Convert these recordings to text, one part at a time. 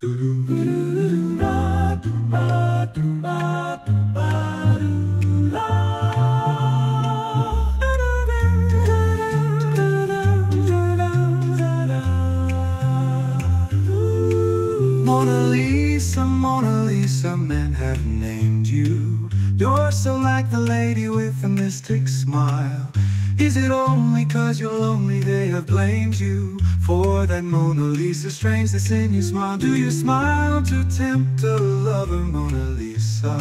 Mona Lisa, Mona Lisa, men have named you. You're so like the lady with the mystic smile. Is it only cause you're lonely they have blamed you For that Mona Lisa strangeness in your smile Do you smile to tempt a lover, Mona Lisa?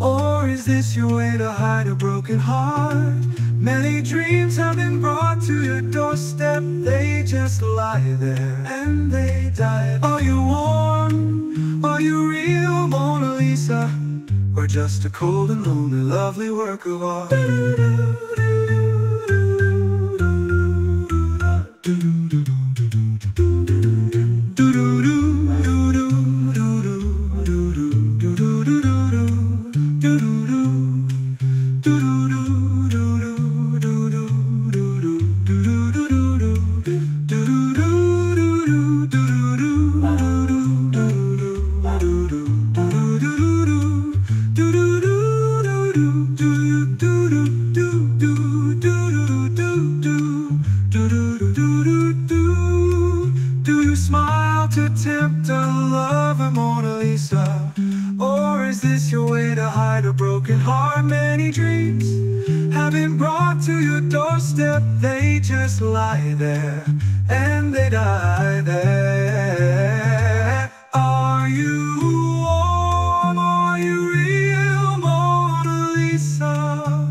Or is this your way to hide a broken heart? Many dreams have been brought to your doorstep They just lie there and they die Are you warm? Are you real, Mona Lisa? Or just a cold and lonely lovely work of art? Smile to tempt a Mona Lisa? Or is this your way to hide a broken heart? Many dreams have been brought to your doorstep They just lie there and they die there Are you warm? Are you real, Mona Lisa?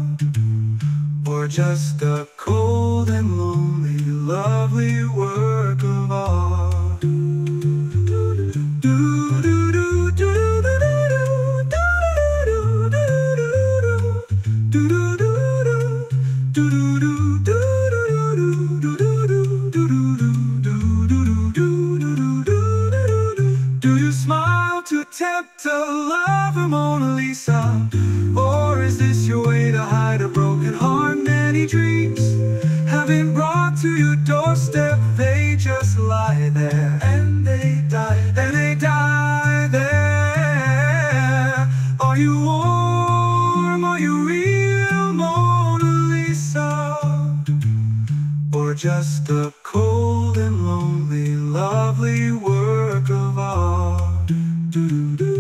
Or just a cold and lonely, lovely work of art. To love a Mona Lisa? Or is this your way to hide a broken heart? Many dreams have been brought to your doorstep They just lie there and they die, and they die there Are you warm? Are you real, Mona Lisa? Or just a cold and lonely, lovely work of art. Mona